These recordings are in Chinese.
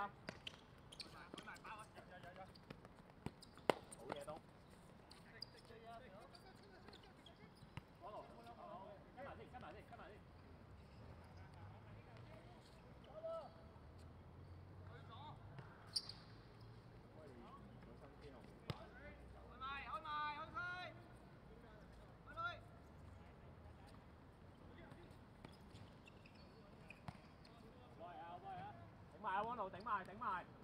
啊！好嘢東。嗰度，跟埋先，跟埋先，跟埋先。頂埋啊，汪路頂埋，頂埋。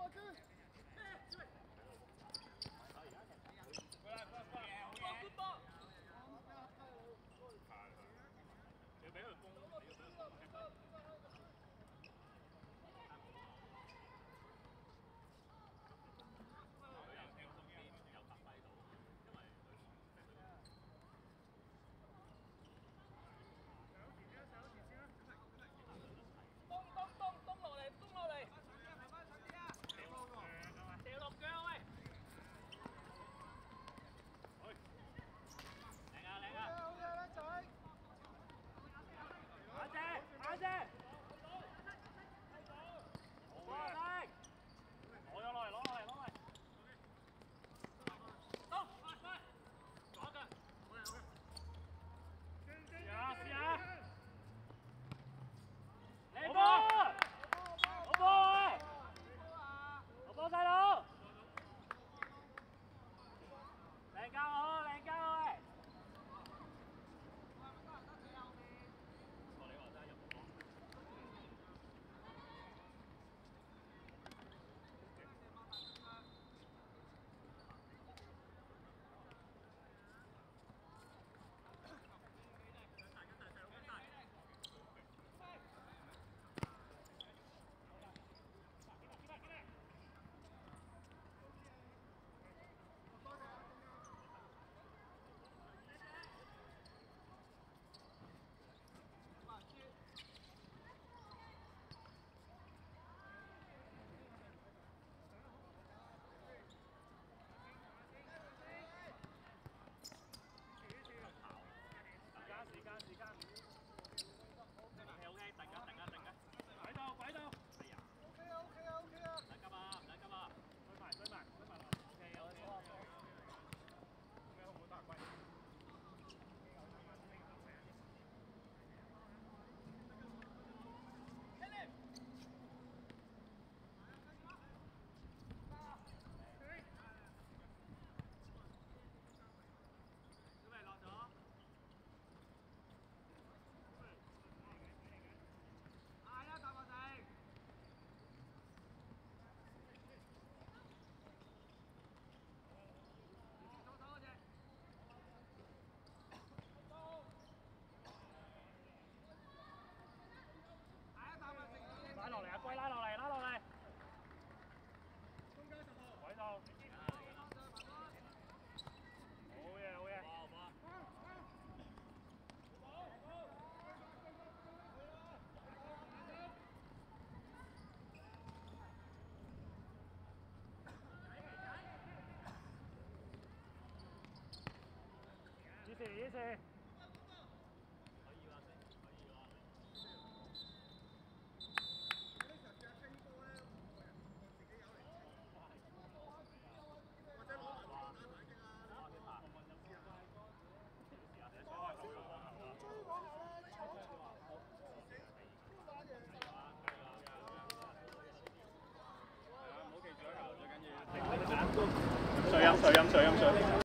Skywalker! 射。水飲水飲水飲水。